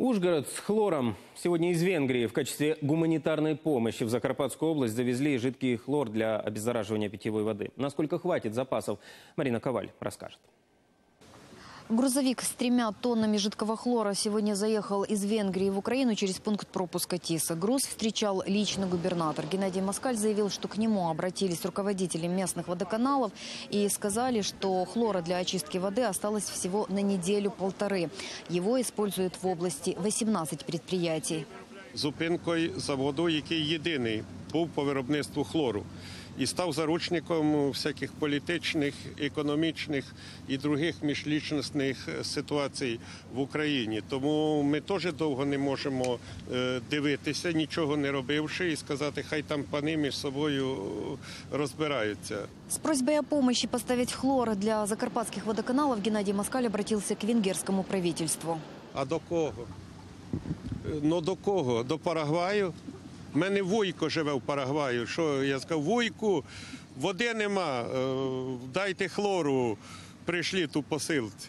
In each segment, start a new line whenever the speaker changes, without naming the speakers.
Ужгород с хлором. Сегодня из Венгрии в качестве гуманитарной помощи в Закарпатскую область завезли жидкий хлор для обеззараживания питьевой воды. Насколько хватит запасов, Марина Коваль расскажет.
Грузовик с тремя тоннами жидкого хлора сегодня заехал из Венгрии в Украину через пункт пропуска ТИСа. Груз встречал лично губернатор. Геннадий Москаль заявил, что к нему обратились руководители местных водоканалов и сказали, что хлора для очистки воды осталось всего на неделю-полторы. Его используют в области 18 предприятий.
зупинкою заводу, який єдиний був по виробництву хлору. І став заручником всяких політичних, економічних і других міжлічностних ситуацій в Україні. Тому ми теж довго не можемо е, дивитися, нічого не робивши, і сказати, хай там пани між собою розбираються.
С просьбой о помощи поставить хлор для закарпатских водоканалов Геннадий Москаль обратился к венгерскому правительству.
А до кого? Ну до кого? До Парагваю? У мене Войко живе в Парагваю. Що я сказав, Войку, води нема, е, дайте хлору, прийшли ту посилці.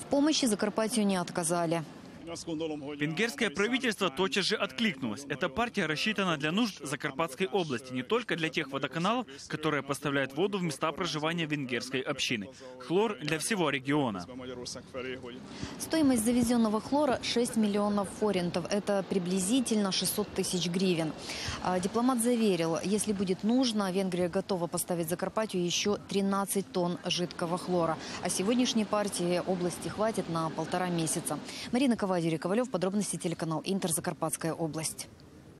В помощи Закарпатью не отказали.
Венгерское правительство тотчас же откликнулось. Эта партия рассчитана для нужд Закарпатской области, не только для тех водоканалов, которые поставляют воду в места проживания венгерской общины. Хлор для всего региона.
Стоимость завезенного хлора 6 миллионов форинтов. Это приблизительно 600 тысяч гривен. А, Дипломат заверил, если будет нужно, Венгрия готова поставить Закарпатью еще 13 тонн жидкого хлора. А сегодняшней партии области хватит на полтора месяца. Марина Ковадюри, Ковалев, подробности телеканал Интер, Закарпатская область.